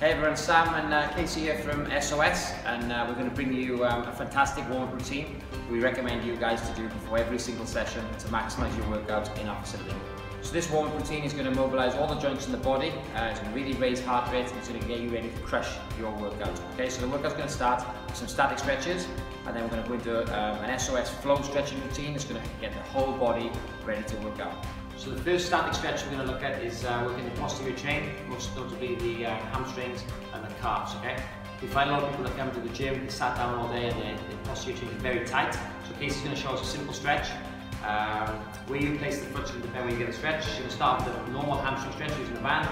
Hey everyone, Sam and uh, Casey here from SOS and uh, we're going to bring you um, a fantastic warm-up routine we recommend you guys to do before every single session to maximise your workouts in our facility. So this warm-up routine is going to mobilise all the joints in the body, uh, it's going to really raise heart rate and it's going to get you ready to crush your workout. Okay, so the workout's going to start with some static stretches and then we're going to go into um, an SOS flow stretching routine that's going to get the whole body ready to work out. So the first static stretch we're going to look at is uh, working the posterior chain, most notably the uh, hamstrings and the calves, okay? We find a lot of people that come to the gym, they sat down all day and their, posterior chain is very tight. So Casey's going to show us a simple stretch. Um, where you place the foot to depend where you get the stretch. She's going to start with a normal hamstring stretch using the band,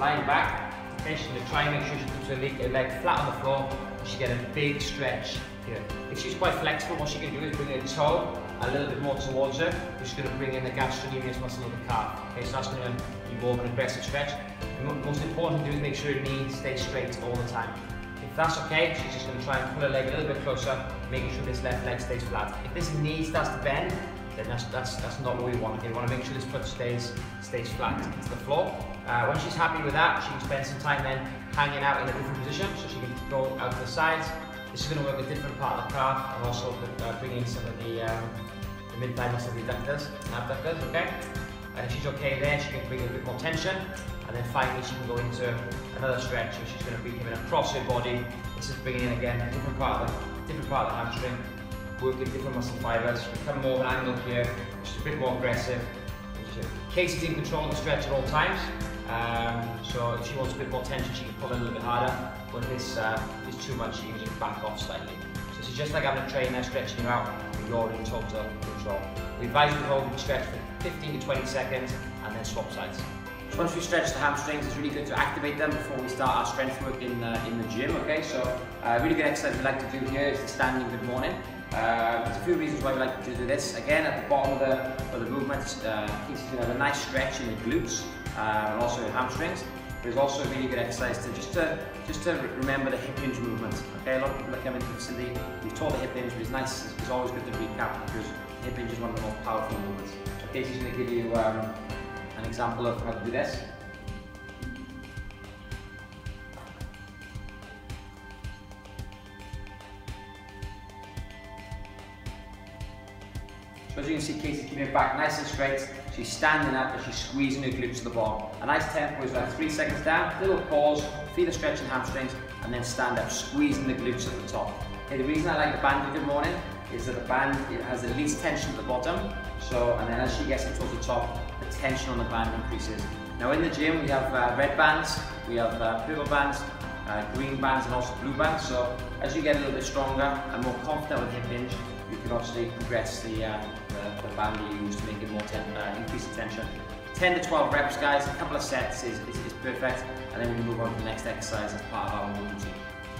lying back. Okay, she's going to try and make sure she puts her leg, her leg flat on the floor. She get a big stretch here. If she's quite flexible, what she can do is bring her toe a little bit more towards her, which is going to bring in the gastrocnemius muscle of the calf. Okay, so that's going to be more of an aggressive stretch. The most important to do is make sure your knee stays straight all the time. If that's okay, she's just going to try and pull her leg a little bit closer, making sure this left leg stays flat. If this knee starts to bend, then that's, that's, that's not what we want. Okay, we want to make sure this foot stays, stays flat to the floor. Uh, when she's happy with that, she can spend some time then hanging out in a different position, so she can go out to the sides. This is going to work a different part of the calf and also uh, bring in some of the um, mid-thigh muscle adductors and abductors, okay? And if she's okay there, she can bring a bit more tension. And then finally, she can go into another stretch, so she's going to be coming across her body. This is bringing in again a different part of the, different part of the hamstring, working different muscle fibers. Become more of an angle here, which is a bit more aggressive. Casey's in control of the stretch at all times. Um, so if she wants a bit more tension, she can pull a little bit harder. If it's, uh, it's too much, you can just back off slightly. So it's just like having a trainer stretching you out, but you're in total control. We advise you to hold the stretch for 15 to 20 seconds and then swap sides. So once we stretch the hamstrings, it's really good to activate them before we start our strength work in, uh, in the gym, okay? So a uh, really good exercise we like to do here is the standing good morning. Uh, there's a few reasons why we like to do this. Again, at the bottom of the, of the movement, uh, you can have a nice stretch in the glutes uh, and also hamstrings. There's also a really good exercise to just to just to remember the hip hinge movement. Okay, a lot of people that come into the facility, we've taught the hip hinge, but it's nice, it's always good to recap because hip hinge is one of the most powerful movements. Okay, so he's going to give you um, an example of how to do this. As you can see, Casey's keeping it back nice and straight. She's standing up and she's squeezing her glutes to the bottom. A nice tempo is about three seconds down, little pause, feel the stretch in hamstrings, and then stand up, squeezing the glutes at the top. Okay, the reason I like the band good morning is that the band it has the least tension at the bottom. So, and then as she gets it towards the top, the tension on the band increases. Now in the gym, we have uh, red bands, we have uh, purple bands, uh, green bands, and also blue bands. So as you get a little bit stronger and more confident with hip hinge, you can obviously progress the, uh, the, the, band you use to make it more ten, uh, increase the tension. 10 to 12 reps, guys, a couple of sets is, is, is perfect, and then we move on to the next exercise as part of our routine.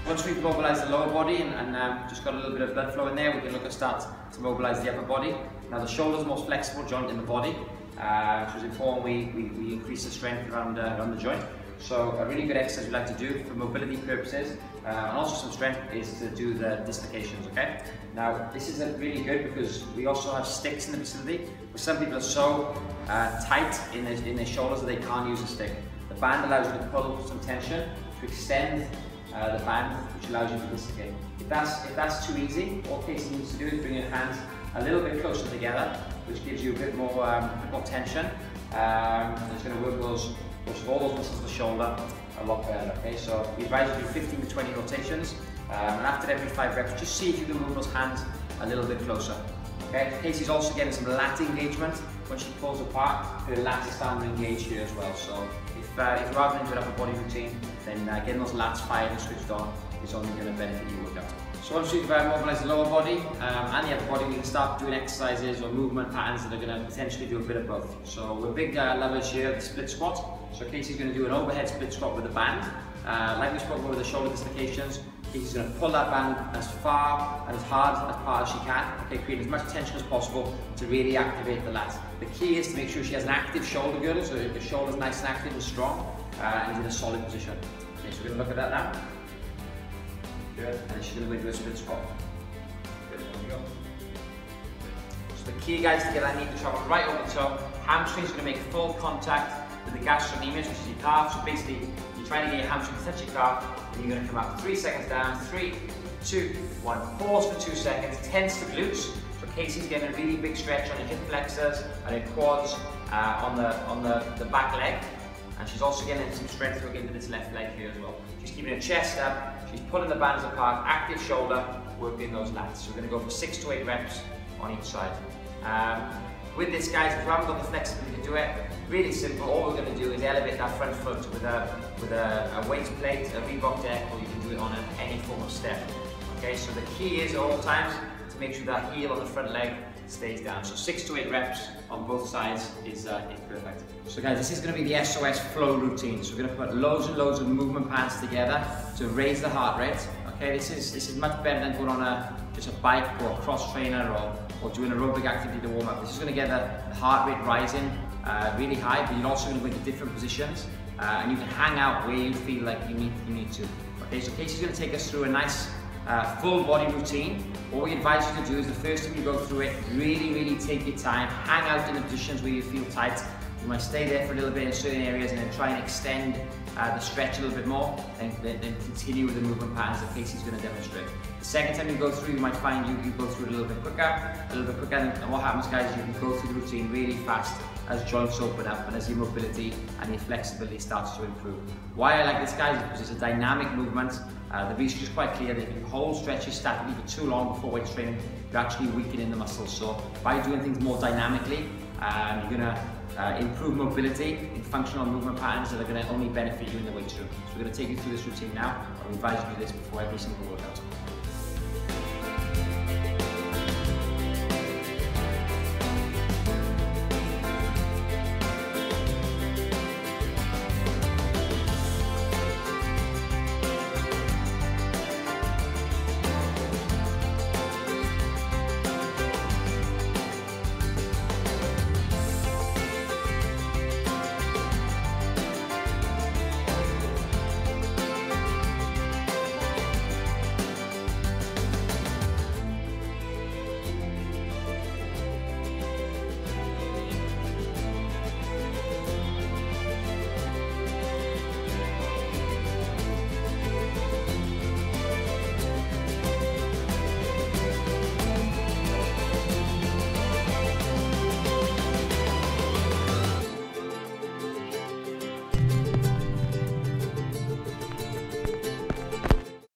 Once we've mobilised the lower body and, and um, just got a little bit of blood flow in there, we can look at start to mobilise the upper body. Now the shoulder's is the most flexible joint in the body, uh, so as before we, we, we increase the strength around, uh, around the joint. So a really good exercise we like to do for mobility purposes uh, and also some strength is to do the dislocations, okay? Now this is really good because we also have sticks in the facility, but some people are so uh, tight in their, in their shoulders that they can't use a stick. The band allows you to pull some tension, to extend uh, the band, which allows you to dislocate. If that's, if that's too easy, all Casey needs to do is bring your hands a little bit closer together, which gives you a bit more, um, a bit more tension. Um, it's going to work those all those muscles the shoulder a lot better, okay? So we advise you do 15 to 20 rotations, um, and after every five reps, just see if you can move those hands a little bit closer. Okay, Casey's also getting some lat engagement when she pulls apart. Her lats are starting to engage here as well. So if, uh, if you are going to do an upper body routine, then uh, getting those lats fired and switched on is only going to benefit your workout. So once we've uh, mobilised the lower body um, and the upper body, we can start doing exercises or movement patterns that are going to potentially do a bit of both. So we're big uh, lovers here of the split squat. So Casey's going to do an overhead split squat with a band. Uh, like we spoke about with the shoulder dislocations, Casey's going to pull that band as far and as hard as far as she can, okay, create as much tension as possible to really activate the lats. The key is to make sure she has an active shoulder girdle, so the shoulder's nice and active and strong, uh, and in a solid position. Okay, so we're going to look at that now. Good. And she's going to go into a split squat. Good, there we go. So the key guys to get that knee to travel right over the top, hamstrings are going to make full contact with the gastrocnemius, which is your calf. So basically, you're trying to get your hamstring to touch your calf, and you're going to come up three seconds down, three, two, one. Pause for two seconds, tense the glutes. So Casey's getting a really big stretch on the hip flexors and the quads uh, on the on the, the back leg. And she's also getting some strength work into this left leg here as well. She's keeping her chest up, she's pulling the bands apart, active shoulder, working those lats. So we're going to go for six to eight reps on each side. Um, with this guys, if you haven't got the flexibility to do it, really simple, all we're going to do is elevate that front foot with a, with a, a weight plate, a Reebok deck, or you can do it on a, any form of step. Okay, so the key is at all times to make sure that heel on the front leg stays down. So six to eight reps on both sides is, uh, is perfect. So guys, this is going to be the SOS flow routine. So we're going to put loads and loads of movement patterns together to raise the heart rate. Okay, this is this is much better than going on a just a bike or a cross trainer or, or doing aerobic activity to warm up. This is going to get the heart rate rising uh, really high, but you're also going to go into different positions uh, and you can hang out where you feel like you need you need to. Okay, so Casey's going to take us through a nice full body routine. What we advise you to do is the first time you go through it, really, really take your time, hang out in the positions where you feel tight. You might stay there for a little bit in certain areas and then try and extend uh, the stretch a little bit more and then, continue with the movement patterns that Casey's going to demonstrate. The second time you go through, you might find you, you go through it a little bit quicker, a little bit quicker, and what happens guys is you can go through the routine really fast as joints open up and as your mobility and your flexibility starts to improve. Why I like this guys is because it's a dynamic movement. Uh, the research is quite clear that if you hold stretches statically for too long before weight training, you're actually weakening the muscles. So by doing things more dynamically, um, you're gonna uh, improve mobility and functional movement patterns that are going to only benefit you in the weight room. So we're going to take you through this routine now. I advise you to do this before every single workout.